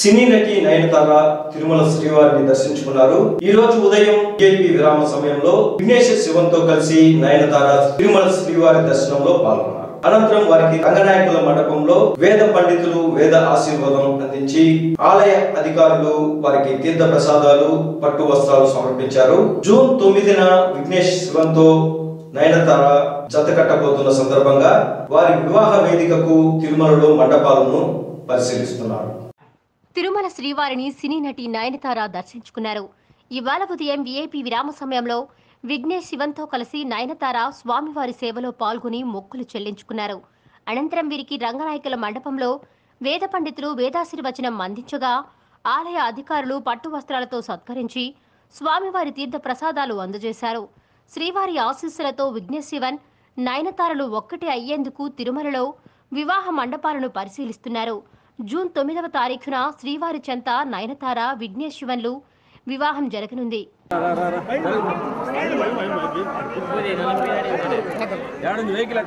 సినీ నటి నయనతార తిరుమల శ్రీవారిని దర్శించుకున్నారు. ఈ రోజు ఉదయం ఏపీ విరామ సమయంలో విఘ్నేశ్వర శివంతో కలిసి నయనతార తిరుమల శ్రీవారి దర్శనంలో పాల్గొన్నారు. అనంతరం వారికి రంగనాయకుల మండపంలో వేద పండితులు వేద ఆశీర్వాదం అందించి ఆలయ అధికారులు వారికి తీర్థ ప్రసాదాలు పట్టు వస్త్రాలు సమర్పించారు. జూన్ తొమ్మిదిన విఘ్నేష్ శివంతో నయనతార జతకట్టబోతున్న సందర్భంగా వారి వివాహ వేదికకు తిరుమలలో మండపాలను పరిశీలిస్తున్నారు. తిరుమల శ్రీవారిని సినీ నటి నయనతార దర్శించుకున్నారు. ఇవాళ ఉదయం వీఐపీ విరామ సమయంలో విఘ్నేష్ శివంతో కలిసి నయనతార స్వామివారి సేవలో పాల్గొని మొక్కులు చెల్లించుకున్నారు. అనంతరం వీరికి రంగనాయకుల మండపంలో వేద పండితులు వేదాశీర్వచనం అందించగా ఆలయ అధికారులు పట్టు వస్త్రాలతో సత్కరించి స్వామివారి తీర్థ ప్రసాదాలు అందజేశారు. శ్రీవారి ఆశీస్సులతో విఘ్నేష్ శివన్ నయనతారలు ఒక్కటే అయ్యేందుకు తిరుమలలో వివాహ మండపాలను పరిశీలిస్తున్నారు. జూన్ తొమ్మిదవ తారీఖున శ్రీవారి చెంత నయనతార విఘ్నేష్ శివన్లు వివాహం జరగనుంది. వెహికల్